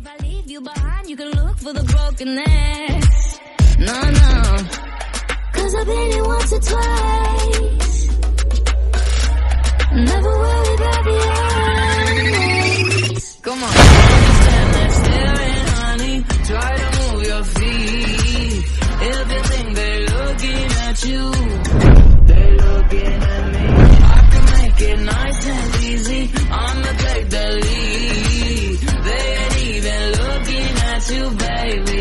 If I leave you behind, you can look for the brokenness. No, no. Cause I've been here once or twice. Never worry about the ends. Come on. Stand there staring, honey. Try to move your feet. If you think they're looking at you. You, baby.